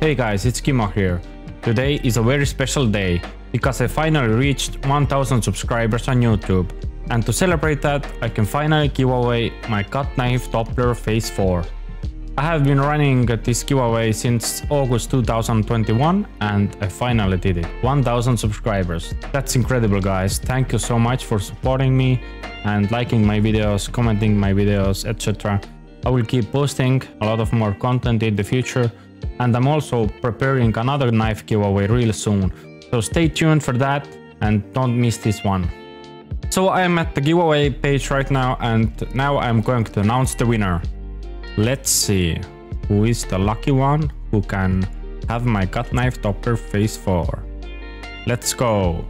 Hey guys, it's Kimmo here. Today is a very special day because I finally reached 1000 subscribers on YouTube. And to celebrate that, I can finally give away my gut knife Doppler Phase 4. I have been running this giveaway since August 2021 and I finally did it. 1000 subscribers. That's incredible guys. Thank you so much for supporting me and liking my videos, commenting my videos, etc. I will keep posting a lot of more content in the future and I'm also preparing another knife giveaway real soon. So stay tuned for that and don't miss this one. So I'm at the giveaway page right now and now I'm going to announce the winner. Let's see who is the lucky one who can have my gut knife Doppler Phase 4. Let's go!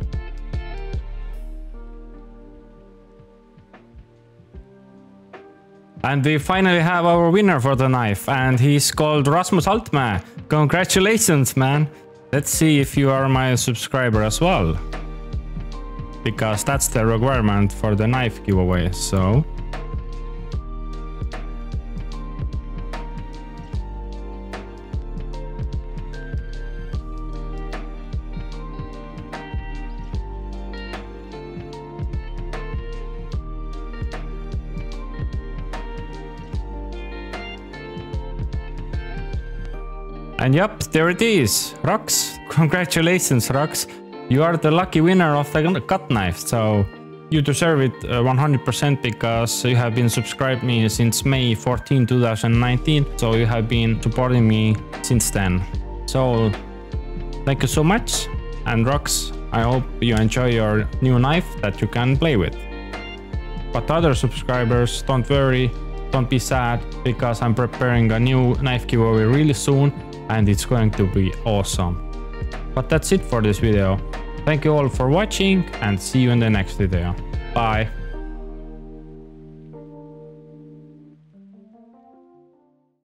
And we finally have our winner for the knife and he's called Rasmus Altma. Congratulations man! Let's see if you are my subscriber as well. Because that's the requirement for the knife giveaway, so... And yep, there it is. Rox, congratulations Rox. You are the lucky winner of the gut knife, so you deserve it 100% uh, because you have been subscribed me since May 14, 2019. So you have been supporting me since then. So thank you so much. And Rox, I hope you enjoy your new knife that you can play with. But other subscribers, don't worry, don't be sad because I'm preparing a new knife giveaway really soon and it's going to be awesome. But that's it for this video. Thank you all for watching and see you in the next video. Bye.